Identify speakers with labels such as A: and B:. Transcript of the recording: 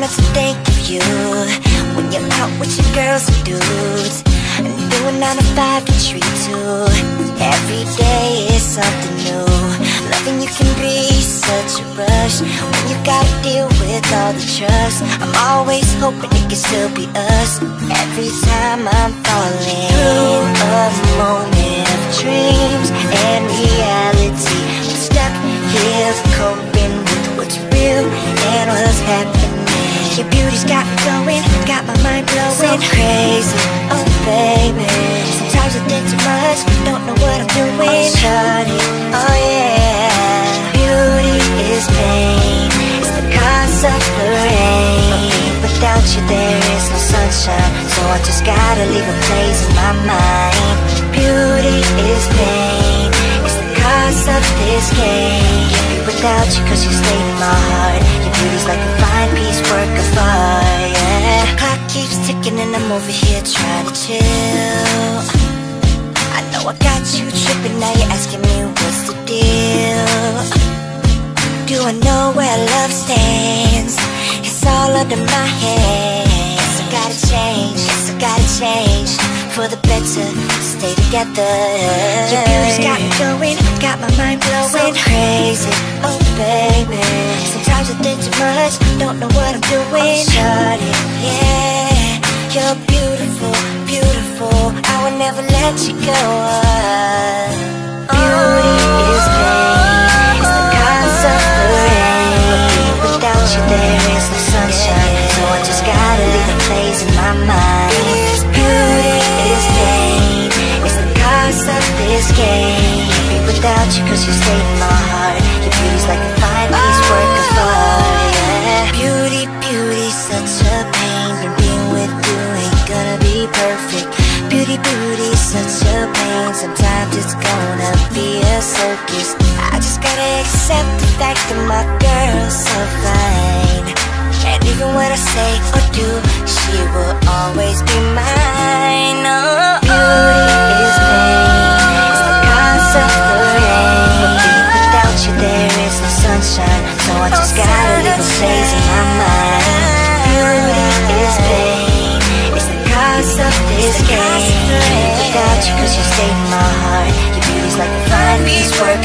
A: not to think of you. When you're out with your girls and dudes And doing 9 to 5 to treat too Every day is something new. Loving you can be such a rush. When you gotta deal with all the trust I'm always hoping it can still be us. Every time I'm falling Beauty's got me going, got my mind blowing. So crazy, oh baby. Sometimes I think too much, don't know what I'm doing. Oh shawty, oh yeah. Beauty is pain, it's the cause of the rain. But without you there is no sunshine. So I just gotta leave a place in my mind. Beauty is pain, it's the cause of this game without you cause you stay in my heart. Your beauty's like a fine piece work of art, yeah. Clock keeps ticking and I'm over here trying to chill. I know I got you tripping, now you're asking me what's the deal. Do I know where love stands? It's all under my hands. I gotta change, yes I gotta change For the better, stay together. Your beauty's got me going, much, don't know what I'm doing. Oh shawty, yeah You're beautiful, beautiful. I will never let you go. Uh, beauty is pain, it's the cause of the rain Without you there is no sunshine. So I just gotta leave a place in my mind. Beauty is pain, it's the cause of this game. Without you cause you stay in my heart. Your beauty's like a fine piece work of art a Sometimes it's gonna be a circus. I just gotta accept the fact that my girl's so fine. And even when I say or do She will always be mine. Oh, oh. Beauty is pain It's the cause of the rain without you there is no sunshine. So I just gotta leave a place in my mind. Beauty is pain It's the cause of this game cause you in my heart. Your beauty's like a fine piece art